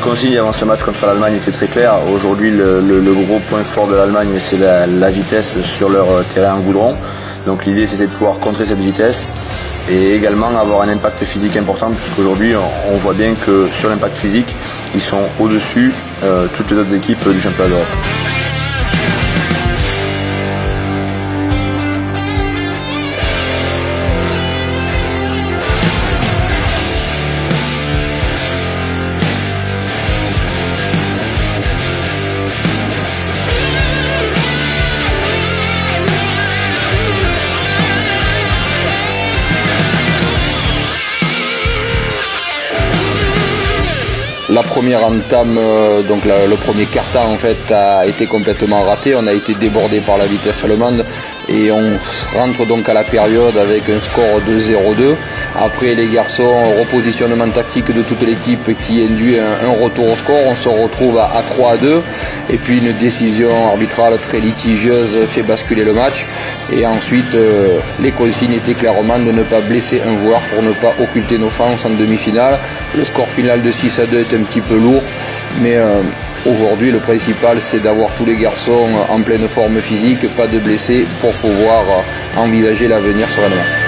consignes avant ce match contre l'Allemagne étaient très claires. Aujourd'hui, le, gros point fort de l'Allemagne, c'est la, vitesse sur leur euh, terrain en goudron. Donc l'idée, c'était de pouvoir contrer cette vitesse et également avoir un impact physique important, puisqu'aujourd'hui, on, voit bien que sur l'impact physique, ils sont au-dessus euh, toutes les autres équipes du championnat d'Europe. La première entame, euh, donc le premier carton en fait a été complètement raté. On a été débordé par la vitesse allemande et on rentre donc à la période avec un score de 0-2. Après les garçons, repositionnement tactique de toute l'équipe qui induit un, retour au score. On se retrouve à, 3-2 et puis une décision arbitrale très litigieuse fait basculer le match. Et ensuite, euh, les consignes étaient clairement de ne pas blesser un joueur pour ne pas occulter nos chances en demi-finale. Le score final de 6 à 2 est un petit peu lourd, mais euh, aujourd'hui, le principal, c'est d'avoir tous les garçons en pleine forme physique, pas de blessés, pour pouvoir envisager l'avenir sereinement.